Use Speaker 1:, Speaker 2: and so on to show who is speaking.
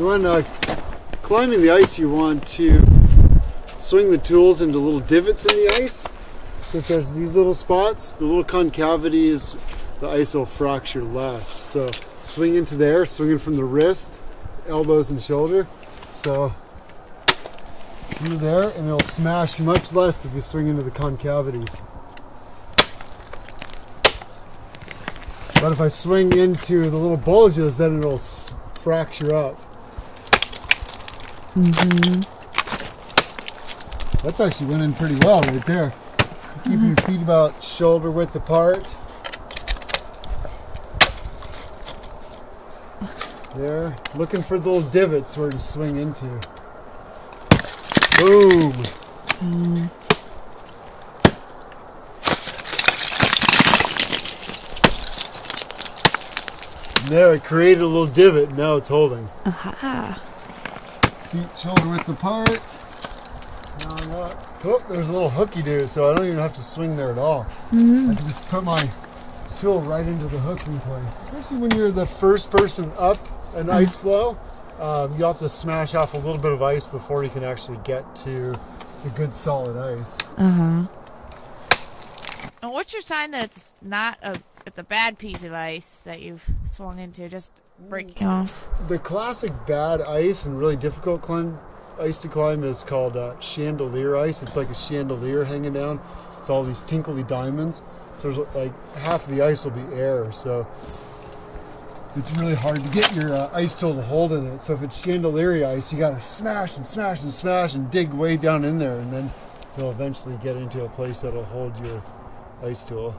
Speaker 1: So when uh, climbing the ice, you want to swing the tools into little divots in the ice, such as these little spots. The little concavities, the ice will fracture less. So swing into there, swinging from the wrist, elbows and shoulder. So through there, and it'll smash much less if you swing into the concavities. But if I swing into the little bulges, then it'll fracture up. Mm-hmm. That's actually went in pretty well right there. Keep your feet about shoulder width apart. There, looking for the little divots where to swing into. Boom! There, it created a little divot. Now it's holding.
Speaker 2: Aha.
Speaker 1: Feet shoulder width apart. Now I'm. Oh, there's a little hooky do, so I don't even have to swing there at all. I can just put my tool right into the hooking place. Especially when you're the first person up an ice flow, um, you have to smash off a little bit of ice before you can actually get to the good solid ice.
Speaker 2: Uh huh.
Speaker 3: And what's your sign that it's not a it's a bad piece of ice that you've swung into, just breaking off?
Speaker 1: The classic bad ice and really difficult climb, ice to climb is called uh, chandelier ice. It's like a chandelier hanging down. It's all these tinkly diamonds. So there's like half of the ice will be air. So it's really hard to get your uh, ice tool to hold in it. So if it's chandelier ice, you got to smash and smash and smash and dig way down in there, and then you'll eventually get into a place that'll hold your ice tool.